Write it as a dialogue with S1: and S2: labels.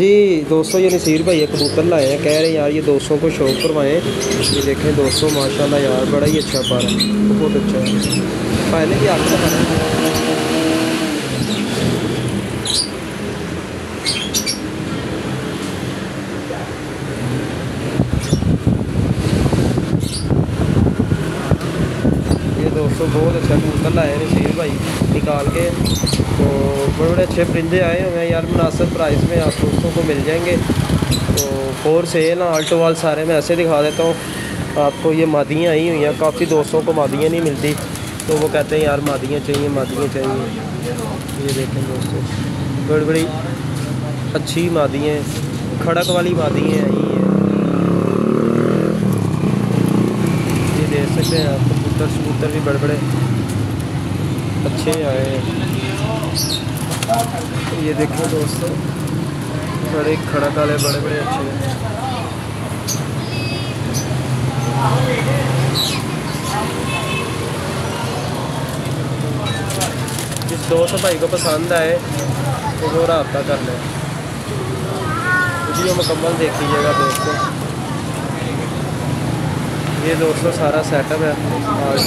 S1: जी, दोस्तों, ये नसीर भाई कबूतर लाए हैं। कह रहे हैं, यार, ये दोस्तों को शौक करवाएँ। ये देखें, दोस्तों, माशाल्लाह, यार, बड़ा ही अच्छा पारा बहुत अच्छा है। पहले भी आपका है। ये दोस्तों, बहुत अच्छा कबूतर लाए हैं नसीर भाई। निकाल के बड़े बड़े अच्छे परिंदे आए हुए हैं यार, मुनासिब प्राइस में आप दोस्तों को मिल जाएँगे। तो फोर सेल आल्टो वाल सारे मैं ऐसे दिखा देता हूँ। आपको ये मादियाँ आई हुई हैं, काफ़ी दोस्तों को मादियाँ नहीं मिलती। तो वो कहते हैं, यार, मादियाँ चाहिए मादियाँ चाहिए। ये देखें दोस्तों बड़ी बड़ी अच्छी मादियाँ खड़क वाली मादियाँ आई हैं। ये देख सकते हैं आप कबूतर शबूतर भी बड़े बड़े अच्छे आए हैं। ये देखें दोस्तों, बड़े खड़क वाले, बड़े बड़े अच्छे। हैं जिस दोस्त भाई को पसंद आए तो वो रबता कर लें। वीडियो मुकम्मल देख लीजिएगा दोस्तों। ये दोस्तों सारा सेटअप है। आर